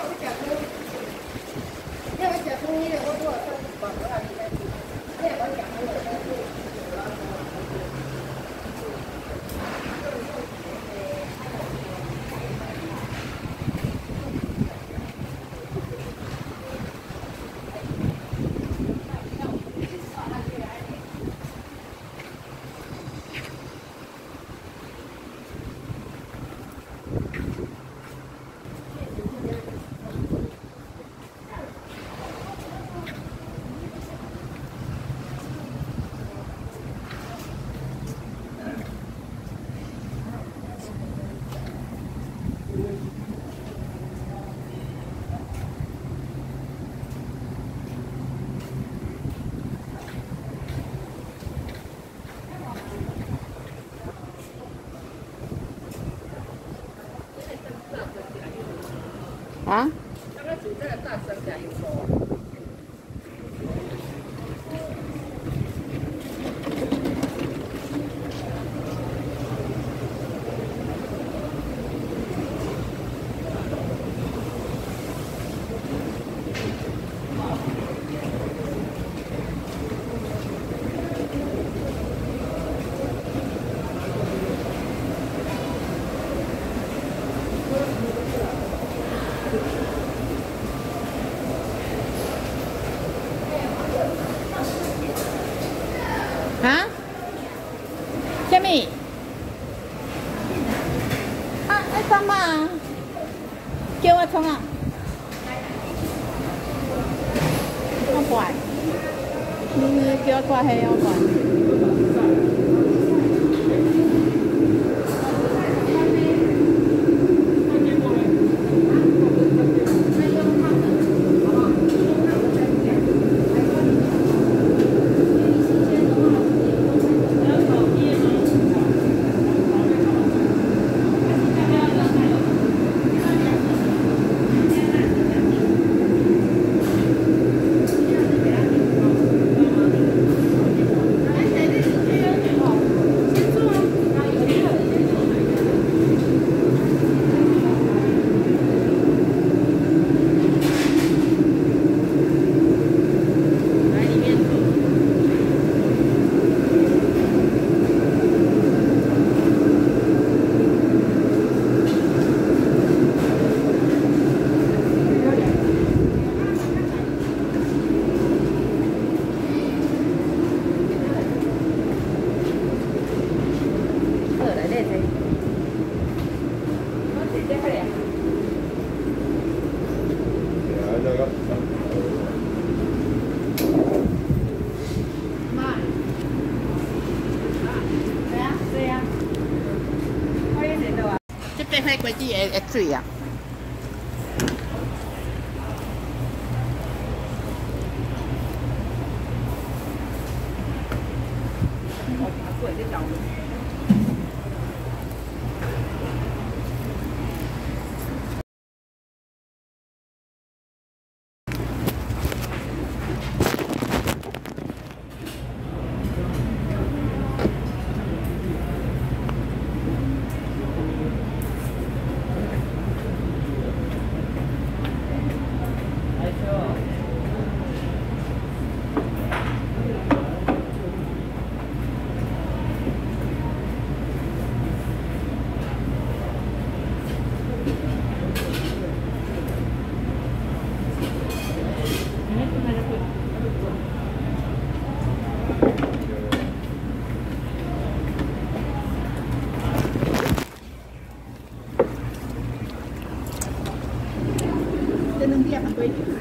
我，要，我？啊？那个主这个大声点有说。啊？啊，爱干嘛？叫我冲啊！我乖，你叫我挂黑我乖。fai questi è, è tria. Hãy subscribe cho Wait.